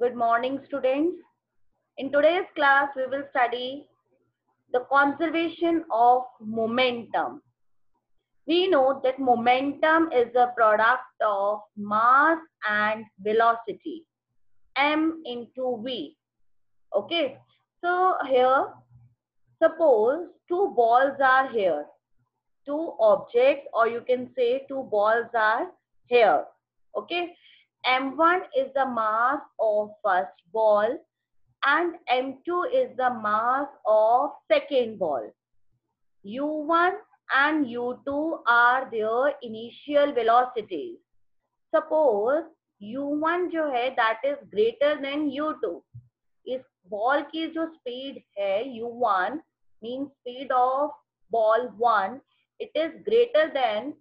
Good morning, students. In today's class, we will study the conservation of momentum. We know that momentum is a product of mass and velocity, m into v. Okay, so here, suppose two balls are here, two objects, or you can say two balls are here. Okay, m1 is the mass of first ball and m2 is the mass of second ball. u1 and u2 are their initial velocities. Suppose u1 जो है that is greater than u2. इस ball की जो speed है u1 means speed of ball 1 it is greater than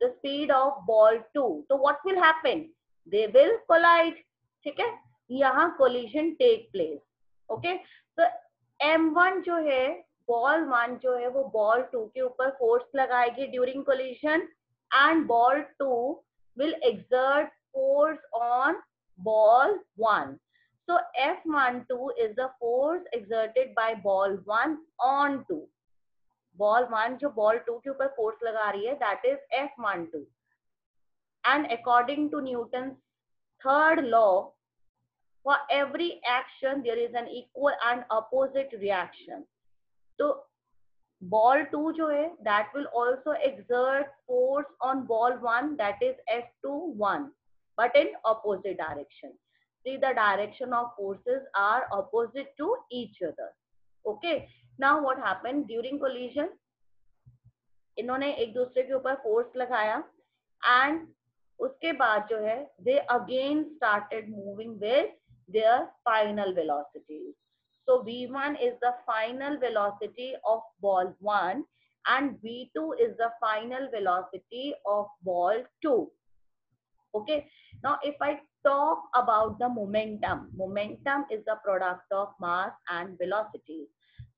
the speed of ball 2 so what will happen They will collide ठीक है? यहाँ collision take place okay तो M one जो है बॉल वन जो है, वो बॉल टू के ऊपर फोर्स लगाएगी during collision and ball two will exert force on ball one so F one two is the force exerted by ball one on two ball one जो ball two के ऊपर force लगा रही है that is F one two and according to Newton's third law for every action there is an equal and opposite reaction so ball 2 jo hai that will also exert force on ball 1 that is f21 but in opposite direction see the direction of forces are opposite to each other okay now what happened during collision इन्होंने एक दूसरे के ऊपर force लगाया and उसके बाद जो है they again started moving with their final velocity. So V1 is the final velocity of ball 1 and V2 is the final velocity of ball 2. Okay. Now if I talk about the momentum, momentum is the product of mass and velocity.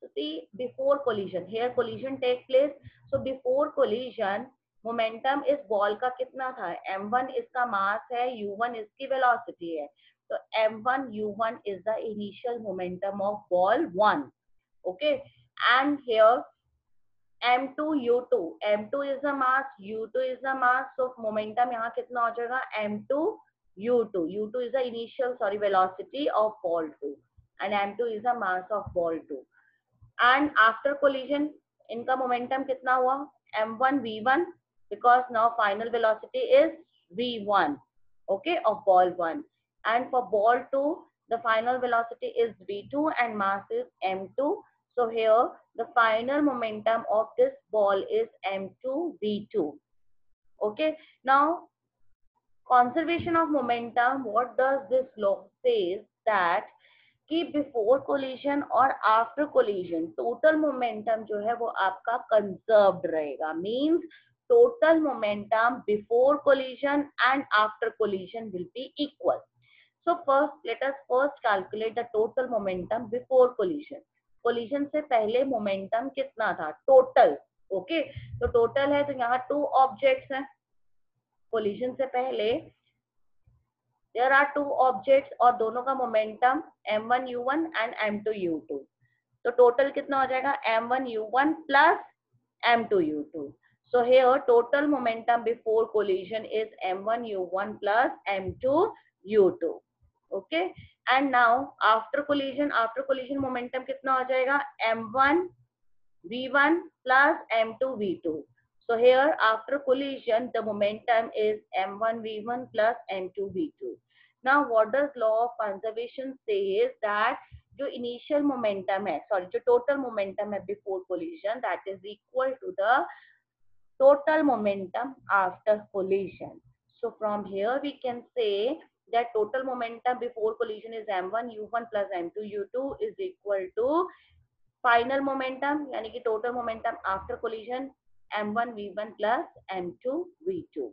So see before collision, here collision take place. So before collision, momentum इस ball का कितना था? M one इसका मास है you one इसकी velocity है। तो m1 u1 is the initial momentum of ball one okay and here m2 u2 m2 u two M two is the mass u two is the mass momentum यहाँ कितना हो जाएगा? M2 u2 u2 u two is the initial sorry velocity of ball two and M two is the mass of ball two and after collision इनका momentum कितना हुआ? M1 v1 because now final velocity is v1 okay of ball 1 and for ball 2 the final velocity is v2 and mass is m2 so here the final momentum of this ball is m2 v2 okay now conservation of momentum what does this law says that कि before collision और after collision total momentum जो है वो आपका conserved रहेगा means Total momentum before collision and after collision will be equal So first, let us first calculate the total momentum before collision. Collision से पहले momentum कितना था? Total. Okay. तो total है तो यहाँ two objects हैं. Collision से पहले there are two objects और दोनों का momentum m1 u1 and m2 u2. तो total कितना हो जाएगा? m1 u1 plus m2 u2. So here total momentum before collision is m1 u1 plus m2 u2. okay and now after collision after collision momentum kitna ho jayega m1 v1 plus m2 v2 so here after collision the momentum is m1 v1 plus m2 v2 now what does law of conservation says that जो initial momentum है sorry जो total momentum है before collision that is equal to the total momentum after collision. So from here we can say that total momentum before collision is m1 u1 plus m2 u2 is equal to final momentum yani ki total momentum after collision m1 v1 plus m2 v2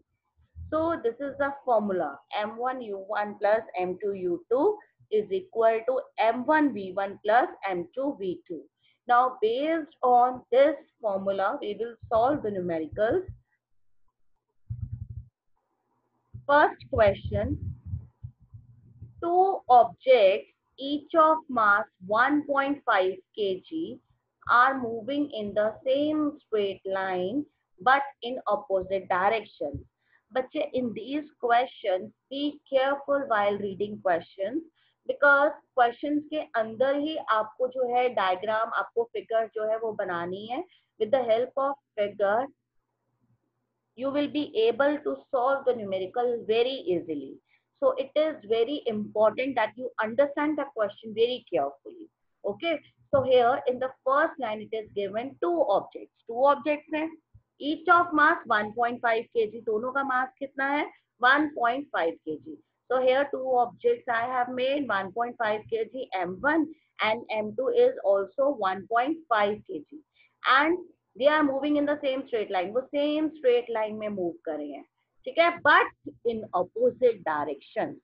so this is the formula. M1 u1 plus m2 u2 is equal to m1 v1 plus m2 v2 now, based on this formula, we will solve the numericals. First question, two objects, each of mass 1.5 kg are moving in the same straight line but in opposite directions. But in these questions, be careful while reading questions because question के अंदर ही आपको जो है diagram आपको figure जो है वो बनानी है. With the help of figure you will be able to solve the numerical very easily so it is very important that you understand the question very carefully okay so here in the first line it is given two object two object है. Each of mass one point five K G दोनों का मास कितना है? One point five K ji so, here two objects I have made 1.5 kg m1 and m2 is also 1.5 kg. And they are moving in the same straight line. वो same straight line में move कर रहे हैं. ठीक है? But in opposite direction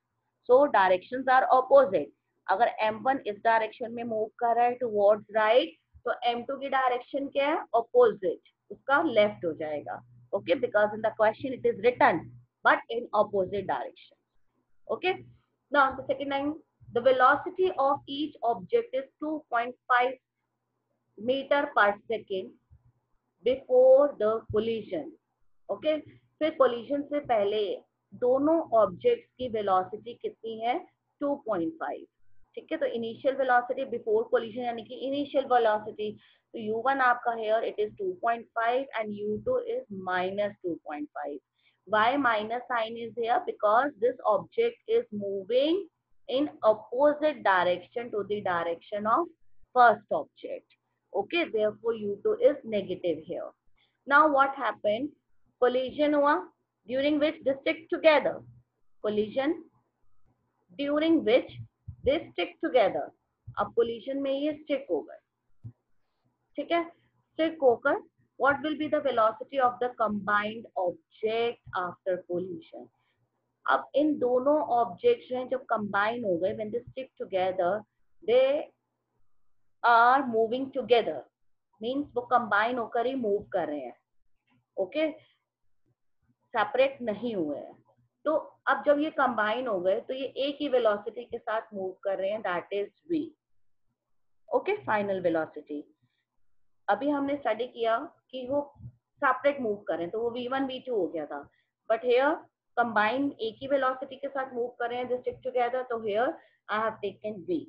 so directions are opposite अगर M1 इस direction में मूव कर रहा है टुवर्ड्स राइट तो M2 की डायरेक्शन क्या है? अपोजिट उसका लेफ़्ट हो जाएगा. Okay because in the question it is written but in opposite direction okay now the second line the velocity of each object is 2.5 meter per second before the collision. Okay? फिर collision से पहले दोनों objects की velocity कितनी है? 2.5 ठीक है? तो इनिशियल वेलोसिटी बिफोर कोलिजन यानी कि इनिशियल वेलोसिटी तो u1 आपका here it is 2.5 and u2 is minus 2.5 why minus sign is here because this object is moving in opposite direction to the direction of first object okay therefore u2 is negative here now what happened collision हुआ during which they stick together collision during which they stick together अब collision में ये stick हो गए ठीक है stick होकर what will be the velocity of the combined object after collision अब इन दोनों ऑब्जेक्ट्स हैं जब कंबाइन हो गए when they stick together they are moving together means वो कंबाइन होकर ही मूव कर रहे हैं ओके okay? सेपरेट नहीं हुए हैं तो अब जब ये कंबाइन हो गए तो ये एक ही वेलोसिटी के साथ मूव कर रहे हैं that is V okay final velocity अभी हमने स्टडी किया कि वो सेपरेट मूव करें तो वो v1 v2 हो गया था। बट हेयर कंबाइन एक ही वेलोसिटी के साथ मूव कर हैं स्टिक टुगेदर तो here I have taken v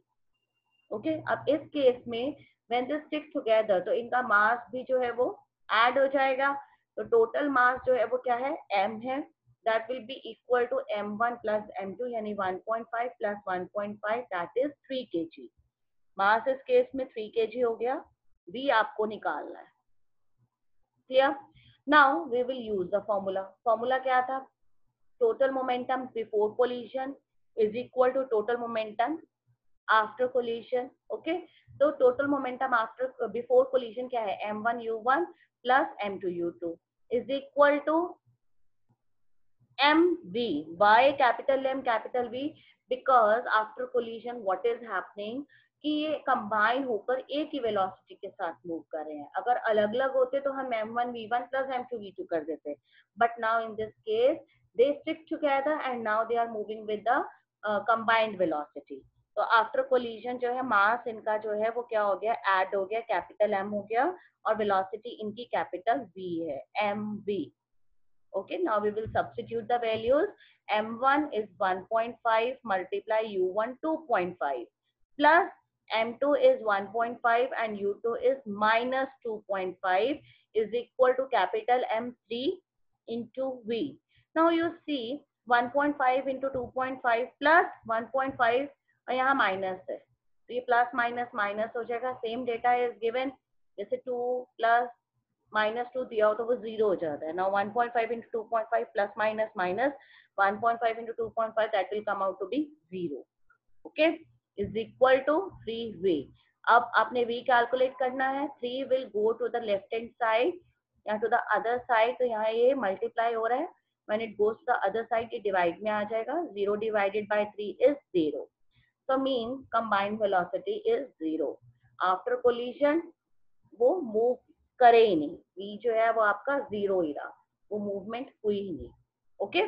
okay अब इस केस में व्हेन दे स्टिक टुगेदर तो इनका मास भी जो है वो ऐड हो जाएगा। तो टोटल मास जो है वो क्या है? M है। That will be equal to m1 plus m2 यानी 1.5 plus 1.5 that is 3 kg mass इस केस में 3 kg हो गया। V आपको निकालना है। Clear now we will use the formula formula क्या था? Total momentum before collision is equal to total momentum after collision okay तो total momentum after before collision क्या है? M1 u1 plus M2U2 is equal to MV. Why capital M capital V because after collision, what is happening? कि ये combine होकर एक ही velocity के साथ move कर रहे हैं। अगर अलग अलग होते तो हम m1 v1 plus m2 v2 कर देते। But now in this case they stick together and now they are moving with the combined velocity तो आफ्टर कोलिजन जो है मास इनका जो है, वो क्या हो गया? एड हो गया कैपिटल एम हो गया और वेलोसिटी इनकी कैपिटल वी है M V okay, now we will substitute the values. M1 is 1.5 multiply u1 2.5 plus m2 is 1.5 and u2 is minus 2.5 is equal to capital m3 into v. Now you see 1.5 into 2.5 plus 1.5 और यहाँ minus है। तो ये plus minus minus हो जाएगा। Same data is given जैसे two plus minus two दिया हो तो वो ज़ीरो हो जाता है। ना one point five into two point five plus minus minus one point five into two point five that will come out to be zero okay is equal to three V अब आपने V calculate करना है। Three will go to the left hand side या to the other side तो यहाँ ये multiply हो रहा है। When it goes to the other side, ये डिवाइड में आ जाएगा। Zero divided by three is zero so means combined velocity is zero. After collision, वो मूव करे ही नहीं। V जो है, वो आपका ज़ीरो ही रहा। वो मूवमेंट हुई ही नहीं। Okay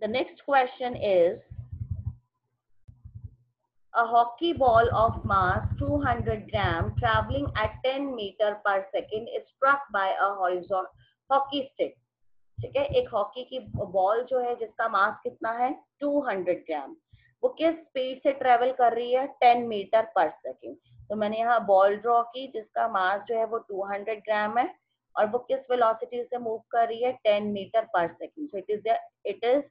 the next question is a hockey ball of mass 200 gram, traveling at 10 meter per second, is struck by a horizontal hockey stick. ठीक है? एक हॉकी की बॉल जो है, जिसका मास कितना है? 200 ग्राम वो किस स्पीड से ट्रेवल कर रही है? 10 मीटर पर सेकेंड तो मैंने यहाँ बॉल ड्रॉ की, जिसका मास जो है, वो 200 ग्राम है, और वो किस वेलोसिटी से मूव कर रही है? 10 metre per second so it is it is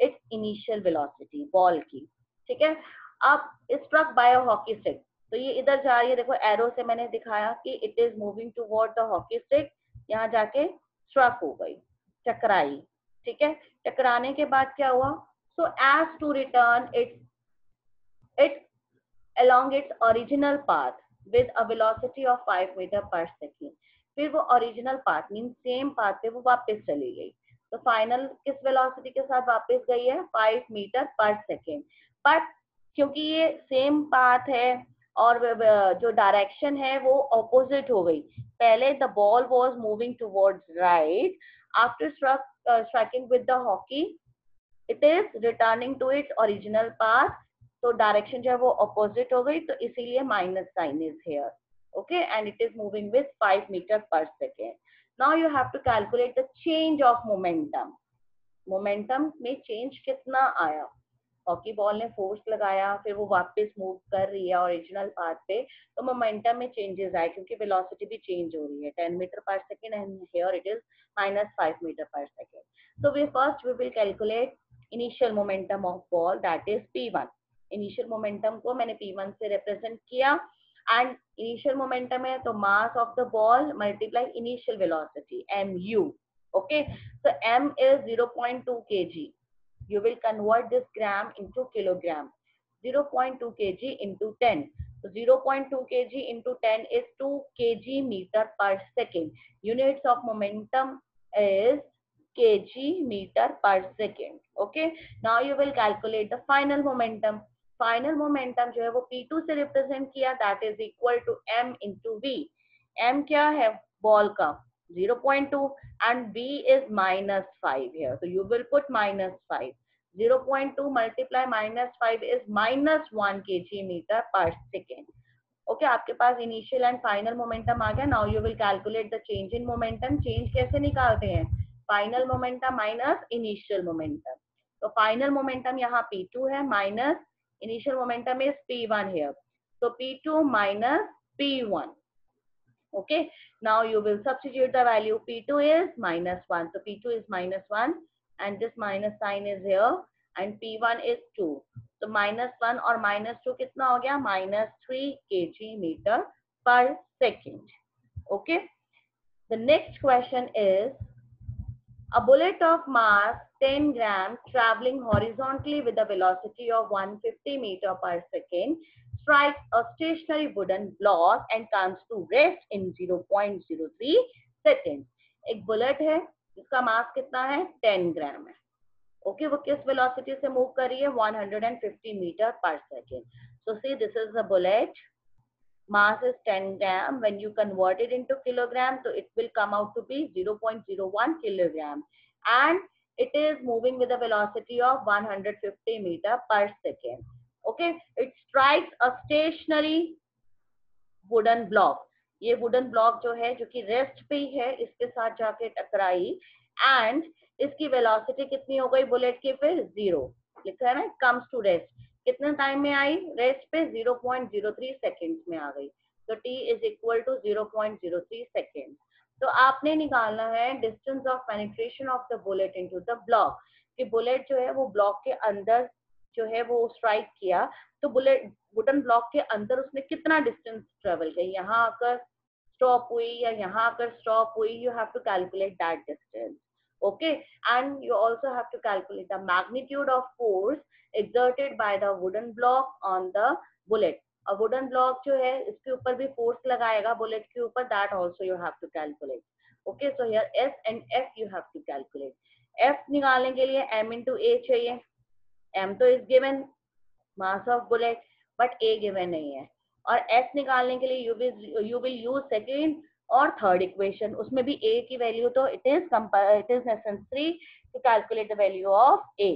its initial velocity ball की. ठीक है? अब स्ट्रक बाय हॉकी स्टिक तो ये इधर जा रही है, देखो एरो से मैंने दिखाया कि it is moving toward the hockey stick यहाँ जाके स्ट्रक हो गई, टकराई, ठीक है? टकराने के बाद क्या हुआ? So as to return its it along its original path with a velocity of 5 meter per second. फिर वो original path mean same path पे वो वापस चली गई। तो फाइनल किस वेलोसिटी के साथ वापस गई है? 5 मीटर पर सेकेंड बट क्योंकि ये सेम पाथ है और जो डायरेक्शन है वो ऑपोजिट हो गई। पहले the ball was moving towards right after striking with the hockey it is returning to its original path तो डायरेक्शन जो है वो ऑपोजिट हो गई तो इसीलिए minus sign is here okay and it is moving with five metre per second now you have to calculate the change of momentum momentum में change कितना आया? हॉकी बॉल ने फोर्स लगाया, फिर वो वापस मूव कर रही है ओरिजिनल पाथ पे तो मोमेंटम में चेंजेस आए, क्योंकि वेलोसिटी भी चेंज हो रही है। 10 metre per second and here it is minus five metre per second so we first we will calculate initial momentum of ball that is P one initial momentum को मैंने P1 से represent किया and initial momentum है तो mass of the ball multiply initial velocity M U okay? So, m is 0.2 kg. You will convert this gram into kilogram 0.2 kg into 10 so 0.2 kg into 10 is 2 kg meter per second units of momentum is kg meter per second okay now you will calculate the final momentum final momentum जो है वो P2 से represent किया that is equal to m into V M क्या है ball का 0.2 and b is minus 5 here. So you will put minus 5 0.2 multiply minus 5 is minus 1 kg meter per second. Okay okay, आपके पास initial and final momentum आ गया. Now you will calculate the change in momentum change कैसे निकालते हैं? Final momentum minus initial momentum तो final momentum यहाँ P two है. Minus initial momentum is P one है तो P two minus P one Okay. Now you will substitute the value. P2 is minus 1. So P2 is minus 1 and this minus sign is here and P1 is 2. So minus 1 or minus 2 kitna ho gaya? Minus 3 kg meter per second. Okay. The next question is a bullet of mass 10 grams traveling horizontally with a velocity of 150 meter per second strikes a stationary wooden block and comes to rest in 0.03 seconds. एक bullet है, इसका मास कितना है? 10 ग्राम है। Okay वो किस velocity से move कर रही है? 150 metre per second so see this is a bullet mass is 10 gram when you converted into kilogram तो it will come out to be 0.01 kilogram and it is moving with a velocity of 150 metre per second okay? It strikes a stationary wooden block. ये wooden block जो है, जो कि rest पे ही है, इसके साथ जाके टकराई। एंड इसकी वेलोसिटी कितनी हो गई बुलेट की फिर ज़ीरो लिखा है ना? कम्स टू रेस्ट कितने टाइम में आई? रेस्ट पे 0.03 सेकेंड्स में आ गई। तो t is equal to 0.03 second तो आपने निकालना है distance of penetration of the bullet into the block कि बुलेट जो है, वो ब्लॉक के अंदर जो है वो स्ट्राइक किया तो बुलेट वुडन ब्लॉक के अंदर उसने कितना डिस्टेंस ट्रेवल किया यहाँ आकर स्टॉप हुई या यहाँ आकर स्टॉप हुई? You have to calculate that distance okay and you also have to calculate the magnitude of force exerted by the wooden block on the bullet और वुडन ब्लॉक जो है, इसके ऊपर भी फोर्स लगाएगा बुलेट के ऊपर that also you have to calculate okay so here S and F you have to calculate F निकालने के लिए एम इन टू ए चाहिए। एम तो is given mass of bullet but A given नहीं है। और एस निकालने के लिए यू विल यूज़ सेकेंड और थर्ड इक्वेशन उसमें भी ए की वैल्यू तो it is it is necessary to calculate the value of A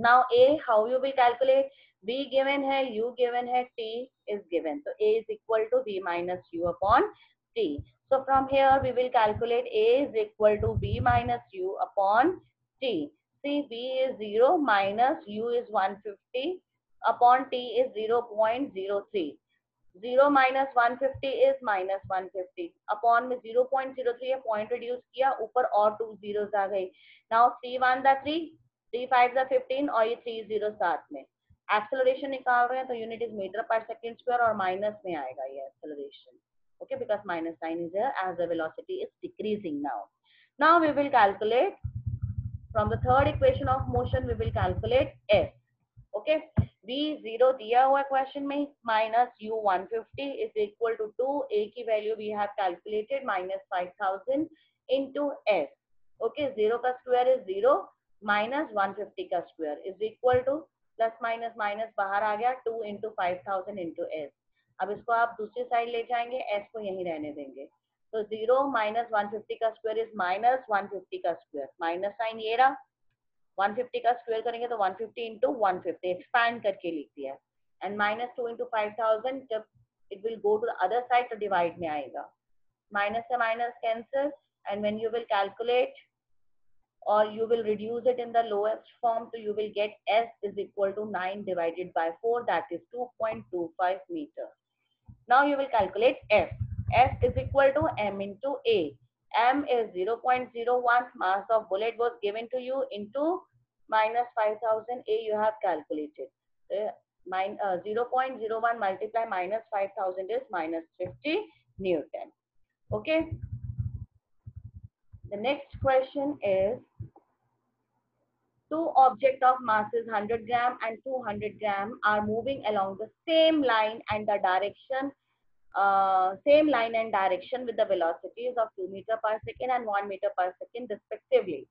now A how you will calculate B given है यू गिवन है टी इज़ गिवेन तो A is equal to B minus U upon T so from here we will calculate A is equal to B minus U upon T see v is 0 minus u is 150 upon t is 0.03 zero minus one fifty is minus one fifty upon में zero point zero three point reduce किया, ऊपर और two zero आ गई। Now three one the three three five the fifteen और ये three zero साथ में। एक्सेलरेशन निकाल रहे हैं तो unit is metre per second square और माइनस में आएगा ये acceleration okay, because minus sign is there as the velocity is decreasing now now we will calculate from the third equation of motion, we will calculate s okay? V zero, दिया हुआ question में minus U one fifty is equal to two A की value we have calculated minus five thousand into S okay zero का square is zero minus one fifty का square is equal to plus minus minus बाहर आ गया two into five thousand into S अब इसको आप दूसरी साइड ले जाएँगे एस को यहीं रहने देंगे. तो ज़ीरो माइनस वन फिफ्टी का square is minus one fifty का स्क्वायर माइनस साइन ये रहा। 150 का स्क्वायर करेंगे तो 150 fifty into one fifty expand करके लिख दिया and minus two into five thousand जब it will go to the other side तो डिवाइड में आएगा। माइनस से minus cancel and when you will calculate or you will reduce it in the lowest form so you will get s is equal to 9 divided by 4 that is 2.25 meter now you will calculate f f is equal to m into a m is 0.01 mass of bullet was given to you into minus 5000 A you have calculated. Uh, min, uh, 0.01 multiply minus 5000 is minus 50 Newton. Okay. The next question is two object of masses 100 gram and 200 gram are moving along the same line and the direction uh, same line and direction with the velocities of 2 meter per second and 1 meter per second respectively.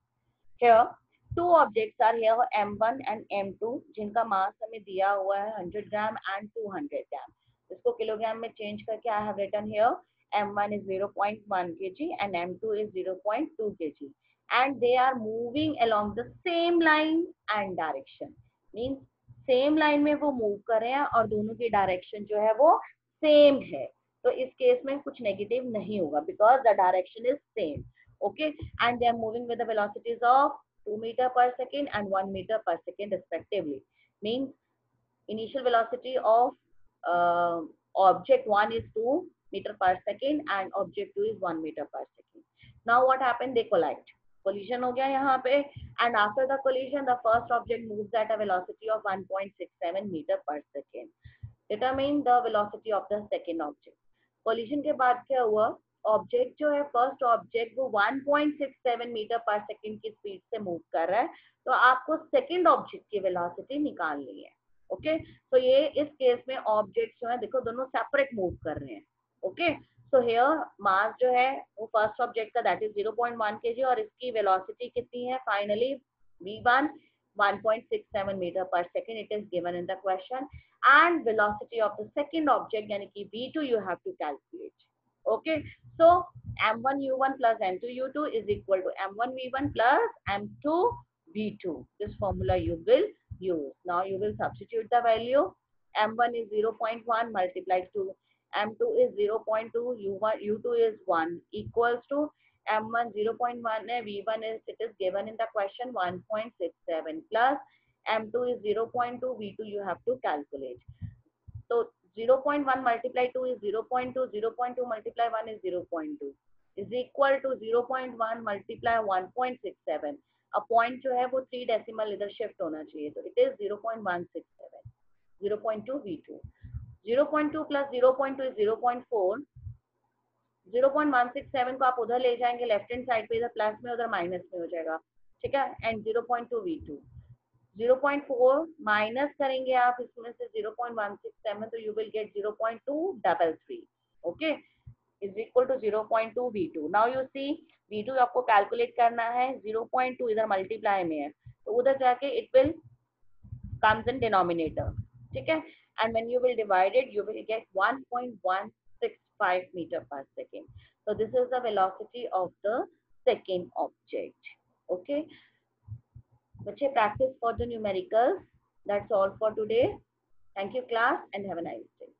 Here, two objects are here m1 and m2 जिनका मास हमें दिया हुआ है 100 gram and 200 ग्राम इसको kilogram में change करके I have written here m1 is 0.1 kg and m2 is 0.2 kg and they are moving along the same line and direction means same line में वो मूव कर रहे हैं और दोनों की डायरेक्शन जो है वो सेम है। तो इस केस में कुछ नेगेटिव नहीं होगा because the direction is same okay and they moving velocities of two metre per second and one metre per second respectively means initial velocity of object one is two metre per second and object two is one metre per second now what happen they collide collision हो गया यहाँ पे and after the collision the first object move at a of one point six seven metre per second Determine the velocity of the second object. Collision के बाद क्या हुआ? Object जो है फ़र्स्ट ऑब्जेक्ट वो 1.67 मीटर पर सेकंड की speed से मूव कर रहा है। तो आपको सेकंड ऑब्जेक्ट की वेलोसिटी निकालनी है। ओके तो ये इस केस में ऑब्जेक्ट जो है, देखो दोनों सेपरेट मूव कर रहे हैं। ओके सो हेयर मास जो है, वो फ़र्स्ट ऑब्जेक्ट का दैट इज़ 0.1 केजी और इसकी वेलोसिटी कितनी है? Finally v1 1.67 meter per second it is given in the question and velocity of the second object yani ki v2 you have to calculate. Okay? So m1 u1 plus m2 u2 is equal to m1 v1 plus m2 v2 this formula you will use. Now you will substitute the value. M1 is 0.1 multiplied to m2 is 0.2 u1 u2 is 1 equals to m1 0.1 v1 is it is given in the question 1.67 plus m2 is 0.2 v2 you have to calculate so 0.1 multiply 2 is 0.2, 0.2 multiply 1 is 0.2 is equal to 0.1 multiply 1.67. A point जो है वो three decimal इधर shift होना चाहिए तो it is 0.167 0.2 v2 0.2 plus 0.2 is 0.4 0.167 को आप उधर ले जाएँगे लेफ़्ट हैंड साइड पे, इधर प्लस में, उधर माइनस में हो जाएगा। ठीक है? एंड 0.2 v2 0.4 माइनस करेंगे आप, इसमें से 0.167 तो you will get 0.233 okay is equal to 0.2 v2 now you see v2 आपको कैलकुलेट करना है 0.2 इधर मल्टीप्लाई में है। तो उधर जाके it will comes in denominator ठीक है? And when you will divide it, you will get 5 meter per second. So this is the velocity of the second object. Okay. Bache practice for the numericals. That's all for today. Thank you class and have a nice day.